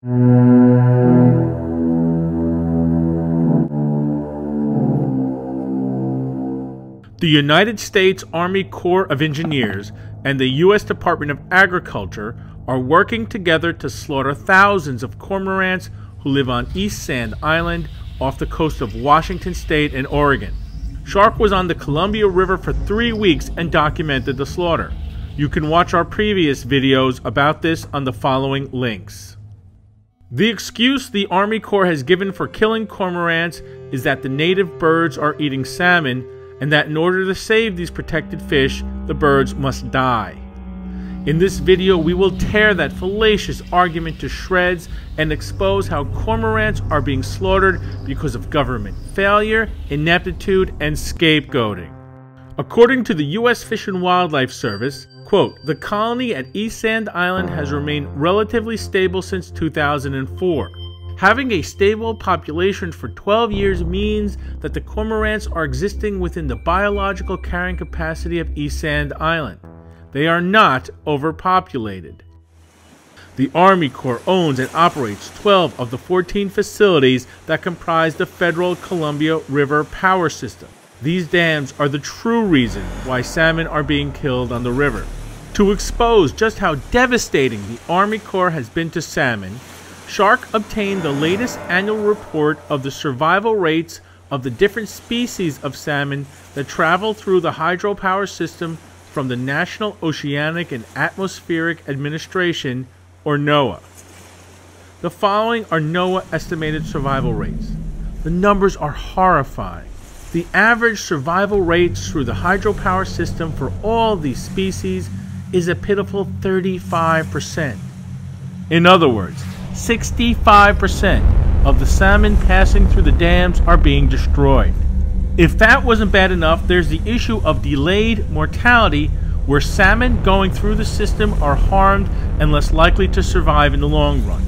The United States Army Corps of Engineers and the U.S. Department of Agriculture are working together to slaughter thousands of cormorants who live on East Sand Island off the coast of Washington State and Oregon. Shark was on the Columbia River for three weeks and documented the slaughter. You can watch our previous videos about this on the following links. The excuse the Army Corps has given for killing cormorants is that the native birds are eating salmon and that in order to save these protected fish, the birds must die. In this video, we will tear that fallacious argument to shreds and expose how cormorants are being slaughtered because of government failure, ineptitude, and scapegoating. According to the U.S. Fish and Wildlife Service, quote, the colony at East Sand Island has remained relatively stable since 2004. Having a stable population for 12 years means that the cormorants are existing within the biological carrying capacity of East Sand Island. They are not overpopulated. The Army Corps owns and operates 12 of the 14 facilities that comprise the federal Columbia River power system. These dams are the true reason why salmon are being killed on the river. To expose just how devastating the Army Corps has been to salmon, Shark obtained the latest annual report of the survival rates of the different species of salmon that travel through the hydropower system from the National Oceanic and Atmospheric Administration, or NOAA. The following are NOAA estimated survival rates. The numbers are horrifying. The average survival rates through the hydropower system for all these species is a pitiful 35%. In other words, 65% of the salmon passing through the dams are being destroyed. If that wasn't bad enough, there's the issue of delayed mortality where salmon going through the system are harmed and less likely to survive in the long run.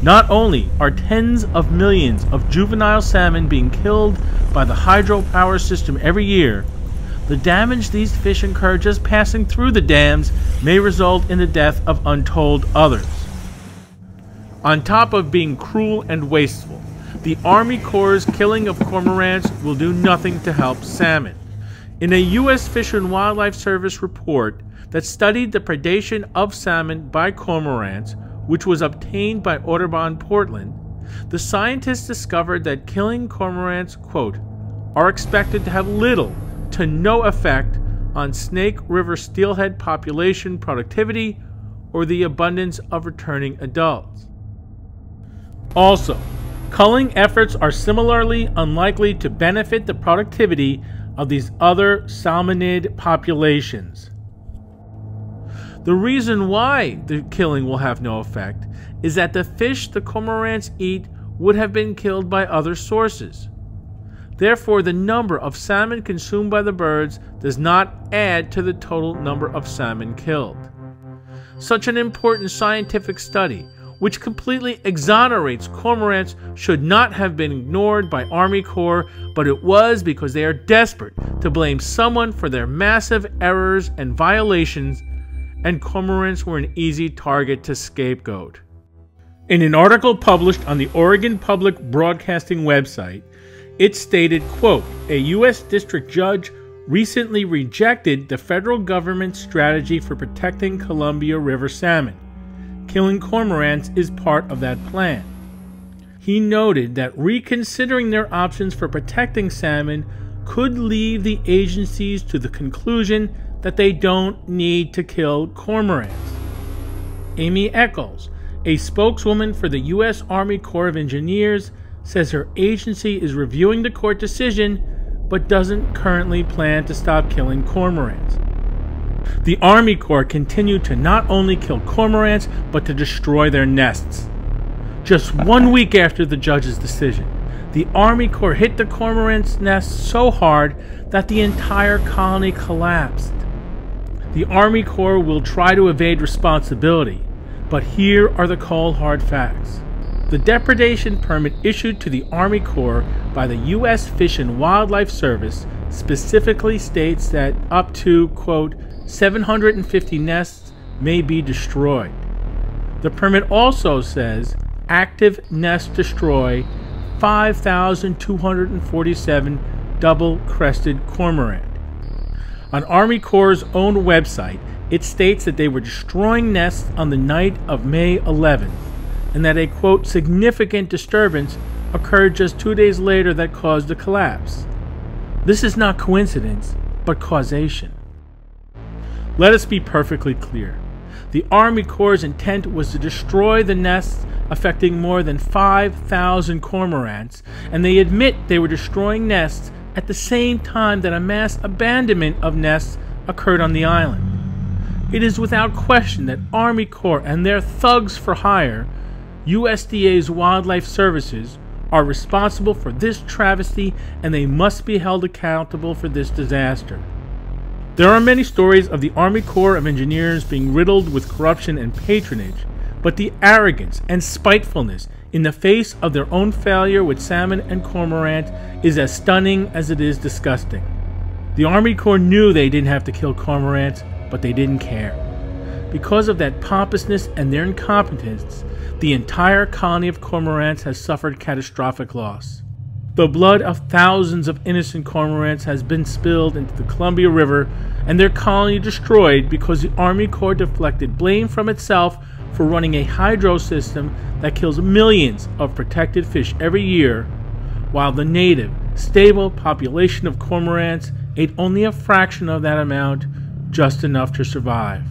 Not only are tens of millions of juvenile salmon being killed by the hydropower system every year, the damage these fish incur just passing through the dams may result in the death of untold others. On top of being cruel and wasteful, the Army Corps' killing of cormorants will do nothing to help salmon. In a U.S. Fish and Wildlife Service report that studied the predation of salmon by cormorants, which was obtained by Audubon Portland, the scientists discovered that killing cormorants, quote, are expected to have little to no effect on Snake River steelhead population productivity or the abundance of returning adults. Also, culling efforts are similarly unlikely to benefit the productivity of these other salmonid populations. The reason why the killing will have no effect is that the fish the cormorants eat would have been killed by other sources. Therefore, the number of salmon consumed by the birds does not add to the total number of salmon killed. Such an important scientific study which completely exonerates cormorants, should not have been ignored by Army Corps, but it was because they are desperate to blame someone for their massive errors and violations, and cormorants were an easy target to scapegoat. In an article published on the Oregon Public Broadcasting website, it stated, quote, a U.S. district judge recently rejected the federal government's strategy for protecting Columbia River salmon killing cormorants is part of that plan. He noted that reconsidering their options for protecting salmon could lead the agencies to the conclusion that they don't need to kill cormorants. Amy Echols, a spokeswoman for the U.S. Army Corps of Engineers, says her agency is reviewing the court decision but doesn't currently plan to stop killing cormorants. The Army Corps continued to not only kill cormorants, but to destroy their nests. Just one week after the judge's decision, the Army Corps hit the cormorant's nest so hard that the entire colony collapsed. The Army Corps will try to evade responsibility, but here are the cold hard facts. The depredation permit issued to the Army Corps by the U.S. Fish and Wildlife Service specifically states that up to, quote, 750 nests may be destroyed. The permit also says active nests destroy 5,247 double crested cormorant. On Army Corps' own website, it states that they were destroying nests on the night of May 11, and that a quote significant disturbance occurred just two days later that caused the collapse. This is not coincidence, but causation. Let us be perfectly clear. The Army Corps' intent was to destroy the nests affecting more than 5,000 cormorants, and they admit they were destroying nests at the same time that a mass abandonment of nests occurred on the island. It is without question that Army Corps and their thugs for hire, USDA's Wildlife Services, are responsible for this travesty and they must be held accountable for this disaster. There are many stories of the Army Corps of Engineers being riddled with corruption and patronage, but the arrogance and spitefulness in the face of their own failure with salmon and cormorant is as stunning as it is disgusting. The Army Corps knew they didn't have to kill cormorants, but they didn't care. Because of that pompousness and their incompetence, the entire colony of cormorants has suffered catastrophic loss. The blood of thousands of innocent cormorants has been spilled into the Columbia River and their colony destroyed because the Army Corps deflected blame from itself for running a hydro system that kills millions of protected fish every year, while the native, stable population of cormorants ate only a fraction of that amount, just enough to survive.